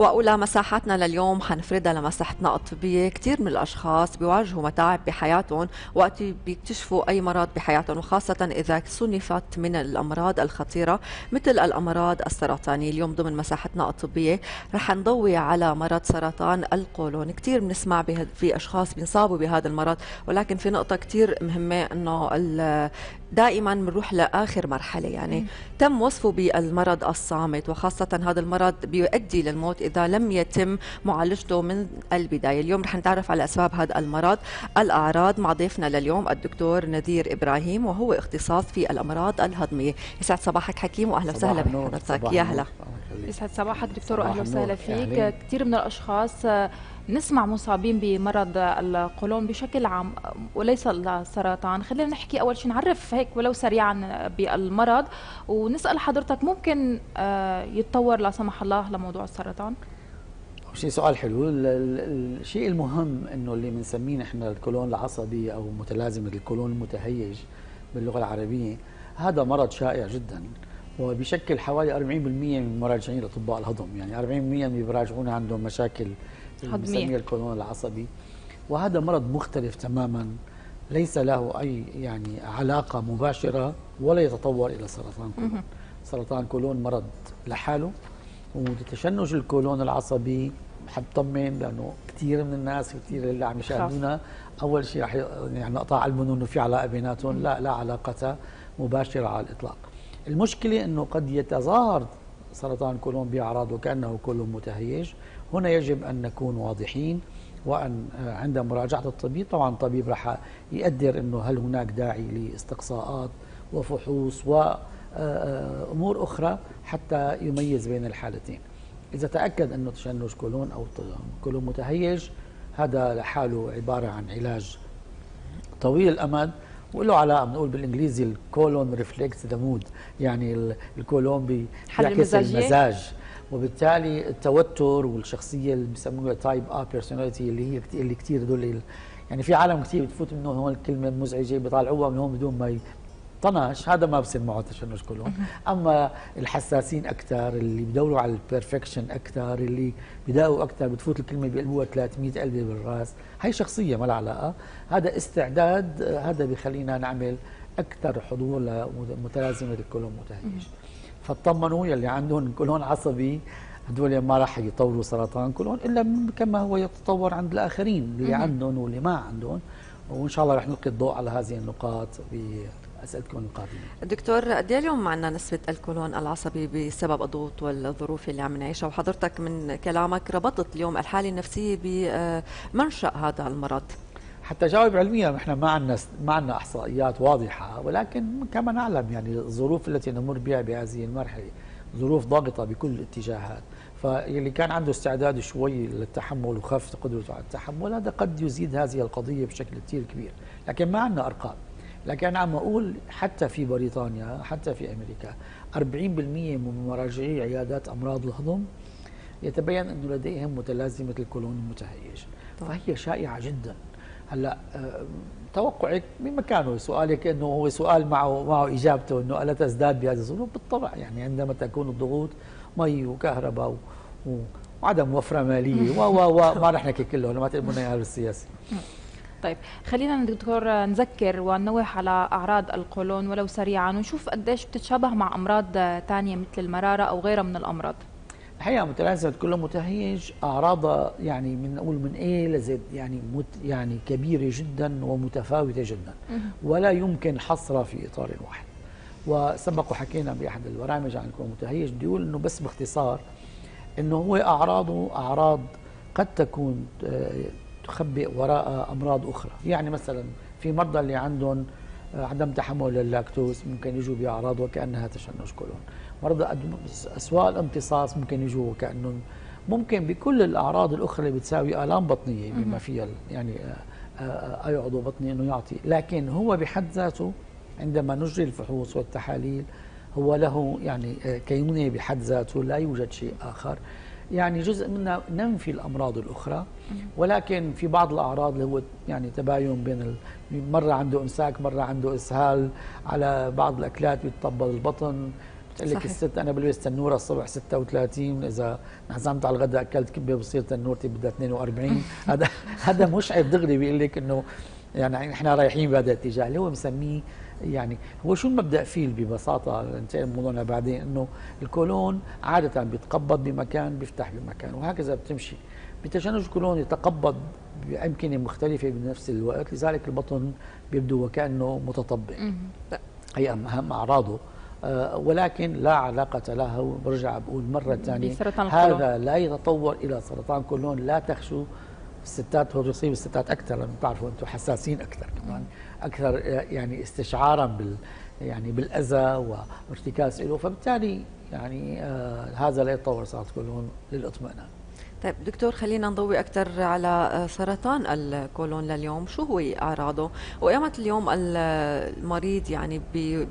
وأولى مساحاتنا لليوم حنفردها لمساحتنا الطبية. كثير من الأشخاص بيواجهوا متاعب بحياتهم وقت بيكتشفوا أي مرض بحياتهم وخاصة إذا صنفت من الأمراض الخطيرة مثل الأمراض السرطانية. اليوم ضمن مساحتنا الطبية رح نضوي على مرض سرطان القولون. كثير بنسمع في أشخاص بينصابوا بهذا المرض ولكن في نقطة كثير مهمة أنه دائما بنروح لآخر مرحلة. يعني م. تم وصفه بالمرض الصامت وخاصة هذا المرض بيؤدي للموت إذا لم يتم معالجته من البداية. اليوم رح نتعرف على أسباب هذا المرض. الأعراض مع ضيفنا لليوم الدكتور نذير إبراهيم وهو اختصاص في الأمراض الهضمية. يسعد صباحك حكيم وأهلا وسهلا بحضرتك. يا هلا. يسعد صباحك دكتور واهلا وسهلا فيك. كثير من الأشخاص نسمع مصابين بمرض القولون بشكل عام وليس السرطان. خلينا نحكي أول شيء نعرف هيك ولو سريعا بالمرض ونسأل حضرتك ممكن آه، يتطور لا سمح الله لموضوع السرطان؟ شيء سؤال حلو. الشيء المهم إنه اللي بنسميه نحن الكولون العصبي أو متلازمه الكولون المتهيج باللغة العربية هذا مرض شائع جدا. وبيشكل حوالي 40% من مراجعين اطباء الهضم يعني 40% من بيراجعونا عندهم مشاكل بنسميه الكولون العصبي. وهذا مرض مختلف تماما. ليس له أي يعني علاقة مباشرة ولا يتطور إلى سرطان كولون. سرطان كولون مرض لحاله. وتشنج الكولون العصبي بحب طمن لأنه كثير من الناس كثير اللي عم يشاهدونا أول شيء رح يعني اقطع علمهم إنه في علاقة بيناتهم. لا لا علاقة مباشرة على الإطلاق. المشكلة إنه قد يتظاهر سرطان كولون بأعراضه كأنه كولون متهيج. هنا يجب أن نكون واضحين وأن آه، عند مراجعة الطبيب طبعا الطبيب راح يقدر أنه هل هناك داعي لاستقصاءات وفحوص وأمور آه، أخرى حتى يميز بين الحالتين. إذا تأكد أنه تشنج كولون أو كولون متهيج هذا لحاله عبارة عن علاج طويل الأمد وله علاقه بنقول بالإنجليزي ال colon reflects the mood يعني الكولون بيعكس المزاج. وبالتالي التوتر والشخصية اللي بيسموها type A personality اللي هي اللي كثير هدول يعني في عالم كثير بتفوت منهم هون الكلمة مزعجة بيطلعوها من هون بدون ما طنش هذا ما بصير معه تشنج كلهم أما الحساسين أكثر اللي بدوروا على ال perfection أكثر اللي بداوا أكثر بتفوت الكلمة بيقلبوها 300 قلبة بالرأس. هي شخصية ما لها علاقة. هذا استعداد هذا بخلينا نعمل أكثر حضور لمتلازمة الكولون متهيج فاطمنوا يلي عندهم كولون عصبي هدول ما راح يطوروا سرطان كولون إلا كما هو يتطور عند الآخرين اللي عندهم واللي ما عندهم وإن شاء الله رح نلقي الضوء على هذه النقاط باسئلتكم القادمه. دكتور قد إيه اليوم معنا نسبة الكولون العصبي بسبب الضغوط والظروف اللي عم نعيشها وحضرتك من كلامك ربطت اليوم الحالة النفسية بمنشأ هذا المرض. حتى جاوب علميا إحنا ما عندنا ما عندنا أحصائيات واضحة ولكن كما نعلم يعني الظروف التي نمر بها بهذه المرحلة ظروف ضاغطة بكل الاتجاهات. فاللي كان عنده استعداد شوي للتحمل وخف قدرته على التحمل هذا قد يزيد هذه القضية بشكل كثير كبير. لكن ما عندنا أرقام. لكن أنا عم أقول حتى في بريطانيا حتى في أمريكا 40% من مراجعي عيادات أمراض الهضم يتبين انه لديهم متلازمة الكولون المتهيج. فهي شائعة جدا. هلا آه، توقعك بمكانه سؤالك إنه هو سؤال معه معه إجابته إنه ألا تزداد بهذه الظروف بالطبع يعني عندما تكون الضغوط مي وكهرباء و وعدم وفرة مالية و و و ما رح نحكي كله ما تقلبونا اياها بالسياسة طيب خلينا دكتور نذكر وننوه على أعراض القولون ولو سريعا ونشوف قديش بتتشابه مع أمراض ثانية مثل المرارة أو غيرها من الأمراض. الحقيقة متلازمه كل متهيج. اعراضها يعني من نقول من إيه لزد يعني مت يعني كبيرة جدا ومتفاوتة جدا. ولا يمكن حصرها في إطار واحد. وسبق وحكينا بأحد البرامج عن كل متهيج. بدي أقول إنه بس باختصار إنه هو أعراضه أعراض قد تكون آه، تخبئ وراء أمراض أخرى. يعني مثلا في مرضى اللي عندهم آه، عدم تحمل للاكتوز ممكن يجوا بأعراض وكأنها تشنج كولون. مرضى اسواء الامتصاص ممكن يجوا كانهم ممكن بكل الأعراض الأخرى اللي بتساوي آلام بطنية بما فيها يعني آه، آه، اي عضو بطني إنه يعطي. لكن هو بحد ذاته عندما نجري الفحوص والتحاليل هو له يعني آه، كينونه بحد ذاته لا يوجد شيء آخر. يعني جزء منها ننفي الأمراض الأخرى. ولكن في بعض الأعراض اللي هو يعني تباين بين مرة عنده إمساك مرة عنده إسهال على بعض الأكلات بيتطبل البطن. تقول لك الست أنا بلبس تنورة الصبح 36 إذا انعزمت على الغداء أكلت كبه بصير تنورتي بدها 42 هذا هذا مشعر دغري بيقول لك إنه يعني إحنا رايحين بهذا الاتجاه. اللي هو مسميه يعني هو شو المبدأ فيه ببساطة؟ ننتقل موضوعنا بعدين. إنه الكولون عادة بيتقبض بمكان بيفتح بمكان وهكذا بتمشي. بتشنج الكولون يتقبض بأمكنة مختلفة بنفس الوقت لذلك البطن بيبدو وكأنه متطبق. هي أهم أعراضه. أه ولكن لا علاقة له. برجع بقول مرة ثانية. هذا لا يتطور إلى سرطان كولون لا تخشوا الستات هو يصيب الستات أكثر. بتعرفوا أنتم حساسين أكثر كمان. أكثر يعني استشعارا بال يعني بالأذى وارتكاز له فبالتالي يعني آه هذا لا يتطور سرطان كولون للإطمئنان. طيب دكتور خلينا نضوي أكثر على آه، سرطان الكولون لليوم. شو هو أعراضه؟ وإمتى اليوم المريض يعني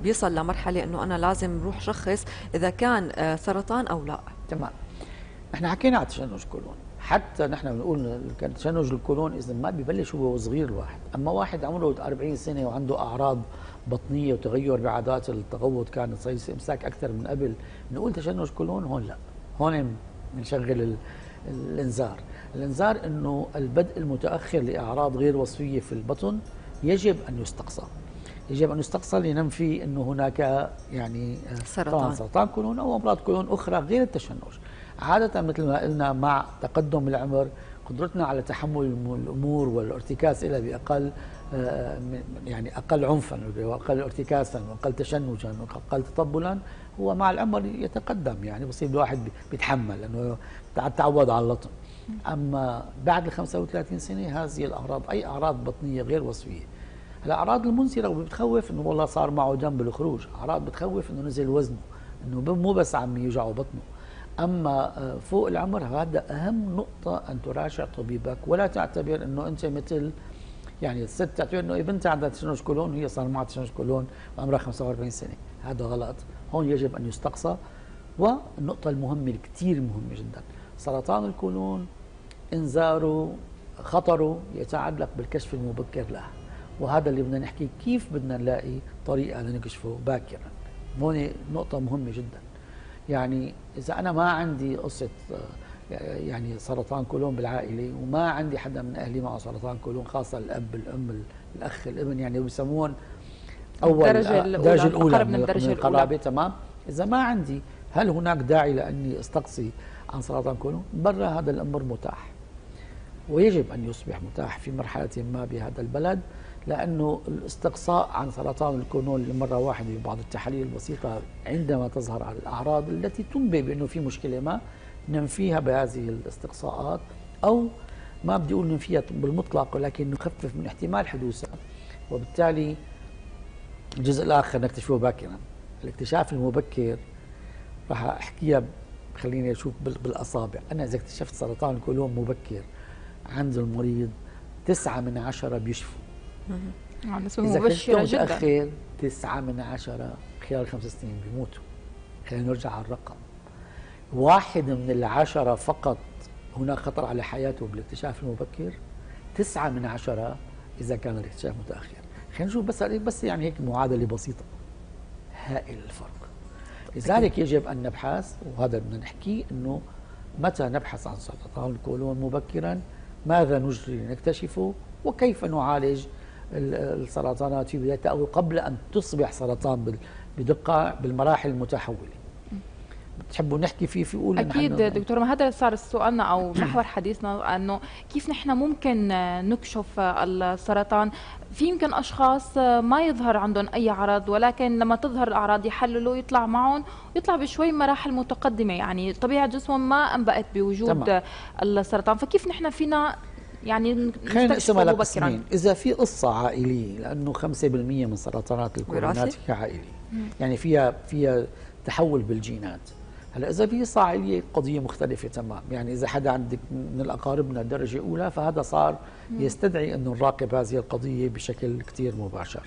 بيصل لمرحلة أنه أنا لازم روح شخص إذا كان آه، سرطان أو لا. تمام. إحنا حكينا على تشنج كولون حتى نحن بنقول تشنج الكولون إذا ما ببلش هو صغير الواحد أما واحد عمره 40 سنة وعنده أعراض بطنية وتغير بعادات التغوط كانت صار امساك أكثر من قبل بنقول تشنج كولون هون لا. هون بنشغل الإنذار. الإنذار إنه البدء المتأخر لأعراض غير وصفية في البطن يجب أن يستقصى. يجب أن يستقصى لننفي انه هناك يعني سرطان. سرطان. كولون أو أمراض كولون أخرى غير التشنج. عادة مثل ما قلنا مع تقدم العمر قدرتنا على تحمل الأمور والارتكاز إلى بأقل آه، يعني أقل عنفا واقل ارتكاسا وأقل تشنجا وأقل تطبلا هو مع العمر يتقدم يعني بصير الواحد بيتحمل لأنه تعود على اللطم أما بعد ال 35 سنة هذه الأعراض أي أعراض بطنية غير وصفية. الاعراض المنذره وبتخوف إنه والله صار معه دم بالخروج أعراض بتخوف إنه نزل وزنه إنه مو بس عم يوجعه بطنه. أما آه، فوق العمر هذا أهم نقطة أن تراجع طبيبك ولا تعتبر إنه أنت مثل يعني الست تعتبر إنه بنتها عندها تشنج كولون وهي صار معها تشنج كولون وعمرها 45 سنة. هذا غلط. هون يجب أن يستقصى والنقطة المهمة الكثير مهمة جدا. سرطان الكولون إنذاره خطره يتعلق بالكشف المبكر له. وهذا اللي بدنا نحكي كيف بدنا نلاقي طريقة لنكشفه باكرا. هون نقطة مهمة جدا. يعني إذا أنا ما عندي قصة يعني سرطان كولون بالعائلة وما عندي حدا من أهلي معه سرطان كولون خاصة الأب الأم الأخ الابن يعني بيسمون أول الدرجة الأولى, الدرجة الأولى من, الدرجة الأولى. تمام؟ إذا ما عندي هل هناك داعي لأني أستقصي عن سرطان كولون برا هذا الأمر متاح. ويجب أن يصبح متاح في مرحلة ما بهذا البلد لأنه الاستقصاء عن سرطان الكولون لمرة واحدة ببعض التحاليل البسيطة عندما تظهر على الأعراض التي تنبئ بأنه في مشكلة ما ننفيها بهذه الاستقصاءات أو ما بدي أقول ننفيها بالمطلق ولكن نخفف من احتمال حدوثها. وبالتالي الجزء الآخر نكتشفه باكرا الاكتشاف المبكر راح أحكيها خليني أشوف بالأصابع. أنا إذا اكتشفت سرطان الكولون مبكر عند المريض تسعة من عشرة بيشفوا. إذا كنت متأخر تسعة من عشرة خلال خمس سنين بيموتوا. خلينا نرجع على الرقم. واحد من العشرة فقط هناك خطر على حياته بالاكتشاف المبكر. تسعة من عشرة إذا كان الاكتشاف متأخر. خلينا نشوف بس بس يعني هيك معادلة بسيطة. هائل الفرق. لذلك يجب أن نبحث وهذا بدنا نحكيه أنه متى نبحث عن سرطان الكولون مبكرا؟ ماذا نجري لنكتشفه وكيف نعالج السرطانات في بدايتها أو قبل أن تصبح سرطان بدقة بالمراحل المتحولة؟ بتحبوا نحكي فيه في قول أكيد دكتور ما هذا صار سؤالنا أو محور حديثنا إنه كيف نحن ممكن نكشف السرطان؟ في يمكن أشخاص ما يظهر عندهم أي عرض ولكن لما تظهر الأعراض يحللوا يطلع معهم يطلع بشوي مراحل متقدمة. يعني طبيعة جسمهم ما أنبأت بوجود تمام. السرطان. فكيف نحن فينا يعني خلينا نقسمها لقسمين إذا في قصة عائلية لأنه 5% من سرطانات الكولونات هي عائليه يعني فيها فيها تحول بالجينات. هلا إذا في صاعلية قضية مختلفة تمام. يعني إذا حدا عندك من الاقاربنا درجه اولى فهذا صار يستدعي إنه نراقب هذه القضية بشكل كثير مباشر.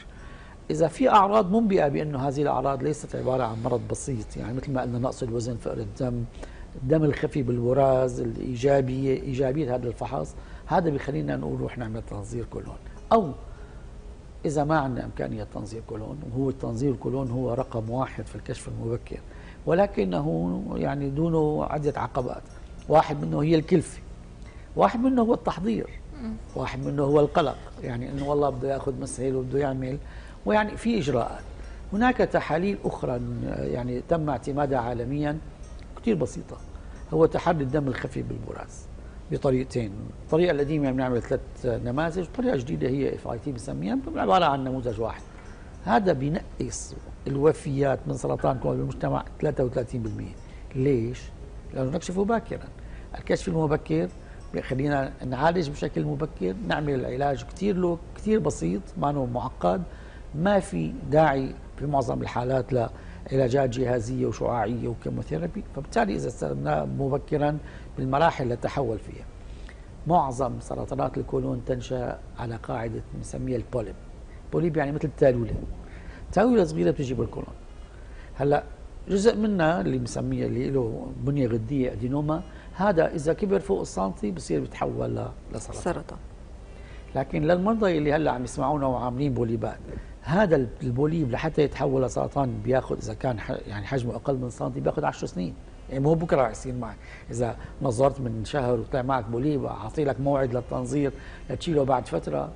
إذا في أعراض منبئة بأنه هذه الأعراض ليست عبارة عن مرض بسيط يعني مثل ما قلنا نقص الوزن فقر الدم الدم الخفي بالبراز الإيجابية إيجابية هذا الفحص هذا بخلينا نقول روح نعمل تنظير كولون. أو إذا ما عندنا إمكانية تنظير كولون وهو التنظير الكولون هو رقم واحد في الكشف المبكر. ولكنه يعني دونه عدة عقبات. واحد منه هي الكلفة. واحد منه هو التحضير. واحد منه هو القلق. يعني إنه والله بده يأخذ مسهل وبده يعمل. ويعني في إجراءات. هناك تحاليل أخرى يعني تم اعتمادها عالميا. كثير بسيطة. هو تحري الدم الخفيف بالبراز. بطريقتين. الطريقة القديمة بنعمل ثلاث نماذج. طريقة جديدة هي FIT بنسميها. عباره عن نموذج واحد. هذا بينقص الوفيات من سرطان الكولون بالمجتمع 33% ليش؟ لأنه نكشفه باكرا الكشف المبكر بيخلينا نعالج بشكل مبكر نعمل العلاج كثير له كثير بسيط ما معقد. ما في داعي في معظم الحالات لعلاجات جهازية وشعاعية و chemotherapy. فبالتالي إذا استخدمناه مبكرا بالمراحل اللي تحول فيها. معظم سرطانات الكولون تنشأ على قاعدة بنسميها ال polyp. polyp يعني مثل التالوله تالوله صغيرة بتجي بالكولون هلا جزء منها اللي بنسميه اللي له بنية غدية adenoma هذا إذا كبر فوق السنتي بصير بيتحول لسرطان. سرطان. لكن للمرضى اللي هلا عم يسمعونا وعاملين بوليبات هذا ال polyp لحتى يتحول لسرطان بياخذ إذا كان يعني حجمه أقل من سنتي بياخذ 10 سنين. يعني مو بكرة رح يصير معك إذا نظرت من شهر وطلع معك polyp أعطي لك موعد للتنظير لتشيله بعد فترة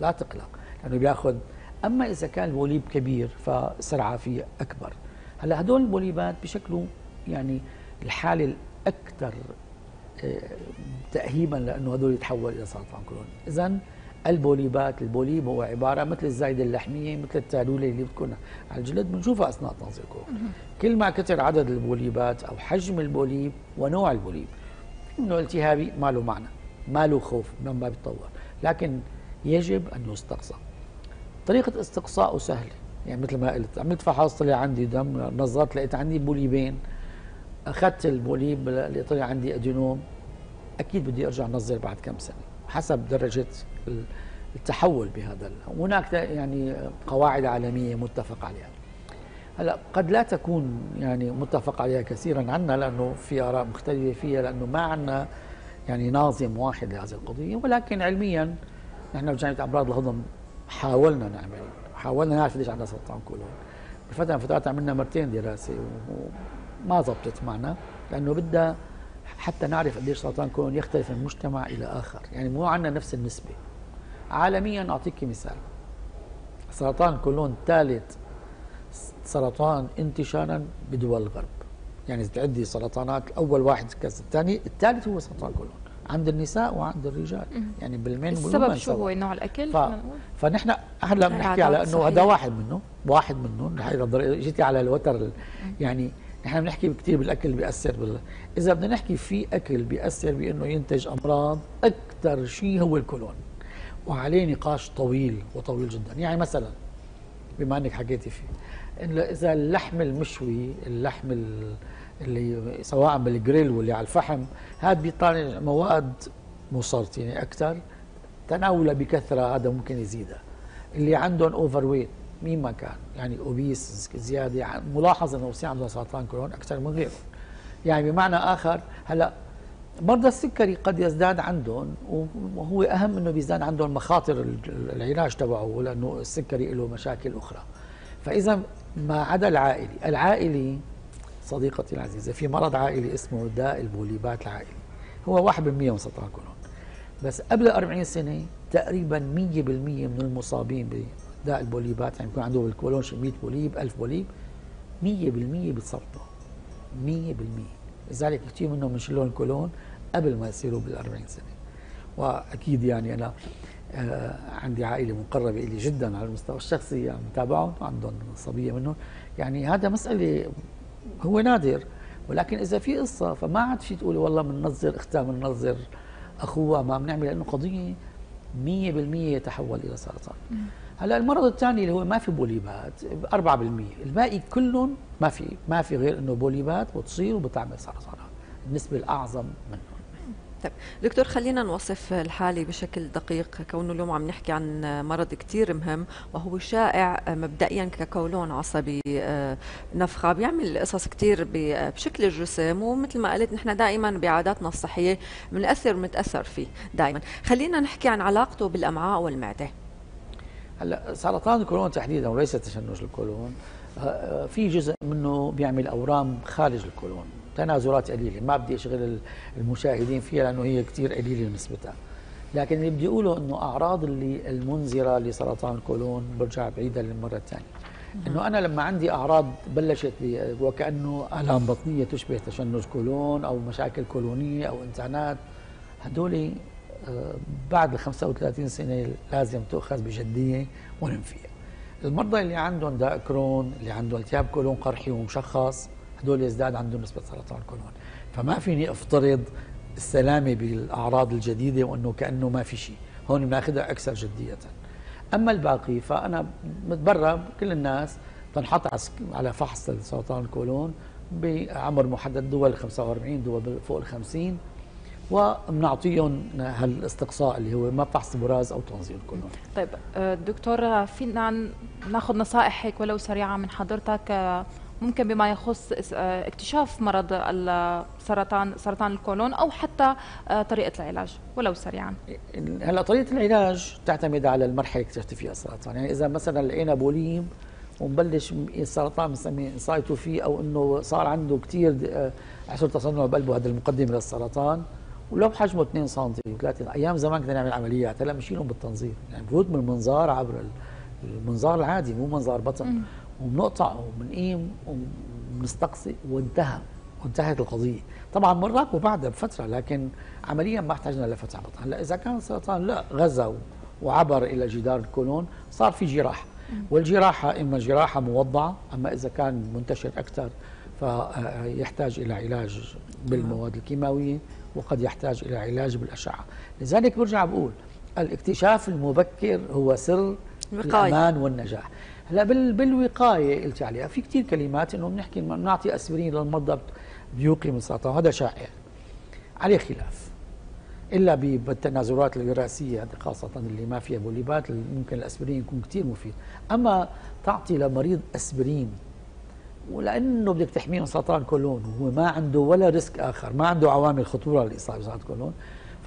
لا تقلق لأنه بياخذ أما إذا كان ال polyp كبير فسرعه فيه أكبر. هلا هدول البوليبات بشكلوا يعني الحالة الأكثر آه، تاهيبا لأنه هدول يتحول إلى سرطان كولون اذا البوليبات ال polyp هو عبارة مثل الزايدة اللحمية مثل التالولة اللي بتكون على الجلد بنشوفها أثناء تنظيف كل ما كثر عدد البوليبات أو حجم ال polyp ونوع ال polyp إنه التهابي ما له معنى ما له خوف ما بيتطور. لكن يجب أن يستقصى. طريقة استقصائه سهلة. يعني مثل ما قلت عملت فحص طلع عندي دم نظرت لقيت عندي بوليبين. أخذت ال polyp اللي طلع عندي adénome. أكيد بدي أرجع انظر بعد كم سنة حسب درجة التحول بهذا هناك يعني قواعد عالمية متفق عليها. هلا قد لا تكون يعني متفق عليها كثيرا عنا لأنه في آراء مختلفة فيها لأنه ما عندنا يعني ناظم واحد لهذه القضية. ولكن علميا نحن بجامعة أمراض الهضم حاولنا نعمل حاولنا نعرف ليش عندنا سرطان كولون. بفتره من فترات عملنا مرتين دراسه وما زبطت معنا لأنه بدها حتى نعرف قديش سرطان كولون يختلف من مجتمع إلى آخر. يعني مو عندنا نفس النسبة. عالميا اعطيك مثال. سرطان كولون ثالث سرطان انتشارا بدول الغرب. يعني إذا تعدي سرطانات أول واحد كذا الثاني الثالث هو سرطان كولون. عند النساء وعند الرجال. يعني بالمن السبب شو هو؟ نوع الأكل؟ ف... فنحن هلا بنحكي على إنه هذا واحد منه واحد منهم جيتي على الوتر يعني نحن بنحكي كثير بالأكل بيأثر بال... إذا بدنا نحكي في أكل بيأثر بإنه ينتج أمراض أكثر شيء هو الكولون. وعليه نقاش طويل وطويل جدا. يعني مثلا بما إنك حكيتي فيه إنه إذا اللحم المشوي اللحم اللي سواء بالجريل واللي على الفحم هذا بيطلع مواد مسرطنه أكثر تناوله بكثرة هذا ممكن يزيدها. اللي عندهم overweight مين ما كان يعني obese زيادة يعني ملاحظ إنه بصير عندهم سرطان كولون أكثر من غيرهم يعني بمعنى آخر هلأ مرضى السكري قد يزداد عندهم وهو أهم إنه بيزداد عندهم مخاطر العلاج تبعه لأنه السكري له مشاكل أخرى. فإذا ما عدا العائلي العائلي صديقتي العزيزة في مرض عائلي اسمه داء البوليبات العائلي. هو 1% من سرطان كولون بس قبل 40 سنة تقريبا 100% من المصابين بداء البوليبات يعني يكون عنده بالكولون 100 polyp 1000 polyp 100% بيتصرفوا 100% لذلك كثير منهم بنشيلهم الكولون قبل ما يصيروا بال 40 سنة. وأكيد يعني أنا آه عندي عائلة مقربة لي جدا على المستوى الشخصي يعني متابعهم عندهم صبية منهم. يعني هذا مسألة هو نادر. ولكن إذا في قصة فما عاد في تقولي والله بننظر اختها بننظر أخوها ما بنعمل لأنه قضية 100% يتحول إلى سرطان. هلأ المرض الثاني اللي هو ما في بوليبات 4% الباقي كلهم ما في ما في غير إنه بوليبات وتصير وبتعمل سرطانات. النسبة الأعظم منهم. طيب دكتور خلينا نوصف الحالة بشكل دقيق. كونه اليوم عم نحكي عن مرض كتير مهم وهو شائع مبدئيا ككولون عصبي. آه، نفخة بيعمل قصص كتير بشكل الجسم ومثل ما قلت نحن دائما بعاداتنا الصحية بنأثر ونتأثر فيه دائما. خلينا نحكي عن علاقته بالأمعاء والمعدة. هلا سرطان الكولون تحديدا وليس تشنج الكولون. آه، في جزء منه بيعمل أورام خارج الكولون. تناذرات قليلة. ما بدي أشغل المشاهدين فيها لأنه هي كثير قليلة نسبتها. لكن اللي بدي أقوله إنه أعراض اللي المنذره لسرطان الكولون برجع بعيدها للمرة الثانية. إنه أنا لما عندي أعراض بلشت وكأنه آلام بطنية تشبه تشنج كولون أو مشاكل كولونيه أو انتانات هدول آه، بعد ال 35 سنة لازم تؤخذ بجدية وننفيها. المرضى اللي عندهم داء كرون اللي عندهم التهاب كولون قرحي ومشخص هدول يزداد عندهم نسبة سرطان الكولون فما فيني أفترض السلامة بالأعراض الجديدة وإنه كأنه ما في شيء. هون بناخذها أكثر جدية. أما الباقي فأنا متبرى كل الناس تنحط على فحص سرطان الكولون بعمر محدد دول 45 دول فوق ال 50 وبنعطيهم هالإستقصاء اللي هو ما فحص براز أو تنظير الكولون طيب آه، دكتور فينا ناخذ نصائح هيك ولو سريعة من حضرتك آه، ممكن بما يخص آه، اكتشاف مرض السرطان سرطان الكولون أو حتى آه، طريقة العلاج ولو سريعا. هلا طريقة العلاج تعتمد على المرحلة اللي اكتشفت فيها السرطان. يعني إذا مثلا لقينا بوليم ومبلش السرطان بنسميه انسايتو فيه أو إنه صار عنده كثير حصل تصنع بقلبه هذا المقدمه للسرطان ولو بحجمه 2 سم و3 أيام زمان كنا نعمل عمليات هلا بنشيلهم بالتنظير يعني بفوت من المنظار عبر المنظار العادي مو منظار بطن. وبنقطع وبنقيم وبنستقصي وانتهى وانتهت القضية. طبعا بنراقبه بعدها بفترة لكن عمليا ما احتاجنا لفتح بطن. هلأ إذا كان سرطان لا غزا وعبر إلى جدار الكولون صار في جراحة. والجراحة إما جراحة موضعة أما إذا كان منتشر أكثر فيحتاج إلى علاج بالمواد الكيماوية وقد يحتاج إلى علاج بالأشعة. لذلك برجع بقول الاكتشاف المبكر هو سر الأمان والنجاح. هلا بالوقاية قلت عليها. في كثير كلمات إنه بنحكي بنعطي أسبرين للمرضى بيوقي من السرطان وهذا شائع. عليه خلاف. إلا بالتناذرات الوراثية خاصة اللي ما فيها بوليبات ممكن الأسبرين يكون كثير مفيد. أما تعطي لمريض أسبرين ولأنه بدك تحميه من سرطان كولون وهو ما عنده ولا risk factor ما عنده عوامل خطورة للاصابه بسرطان كولون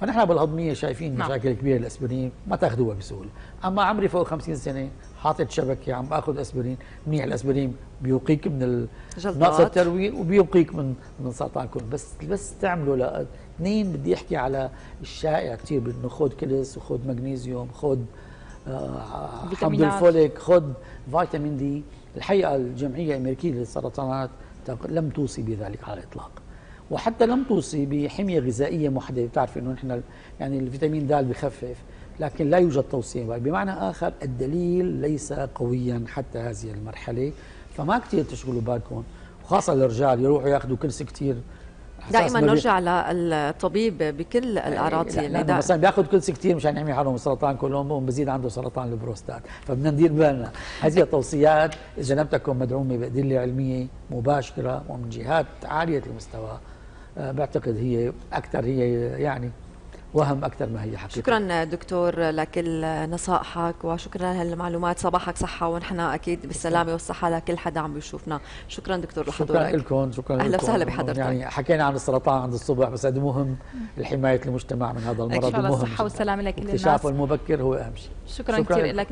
فنحن بالهضميه شايفين نعم. مشاكل كبيرة الاسبرين ما تأخذوها بسهولة. أما عمري فوق 50 سنة حاطط شبكة عم بأخذ اسبرين منيح الأسبرين بيوقيك من نقص التروي وبيوقيك من من سرطان الكلى بس بس تعملوا لا. اثنين بدي أحكي على الشائع كثير انه خذ كلس وخذ مغنيسيوم خذ آه حمض الفوليك خذ فيتامين دي. الحقيقة الجمعية الأمريكية للسرطانات لم توصي بذلك على الإطلاق. وحتى لم توصي بحمية غذائية محددة. بتعرف إنه نحن يعني الفيتامين د بخفف لكن لا يوجد توصية. بمعنى آخر الدليل ليس قويا حتى هذه المرحلة. فما كثير تشغلوا بالكم وخاصة الرجال يروحوا ياخذوا كرسي كثير دائما نرجع للطبيب بكل الاراضي اللي دا... مثلا بياخذ كرسي كثير مشان يحمي حاله من سرطان كولون بزيد عنده سرطان البروستات. فبدنا ندير بالنا. هذه التوصيات إذا لم تكن مدعومة بأدلة علمية مباشرة ومن جهات عالية المستوى بعتقد هي أكثر هي يعني وهم أكثر ما هي حقيقة. شكرا دكتور لكل نصائحك وشكرا للمعلومات. صباحك صحة ونحن أكيد بالسلامة والصحة لكل حدا عم بيشوفنا. شكرا دكتور لحضورك. شكرا لكم شكرا أهلا وسهلا بحضرتك. يعني حكينا عن السرطان عند الصبح بس هذا مهم لحمايه المجتمع من هذا المرض مهم الصحه والسلامه لكل الناس. اكتشافه المبكر هو أهم شيء. شكرا, شكرا. كثير لك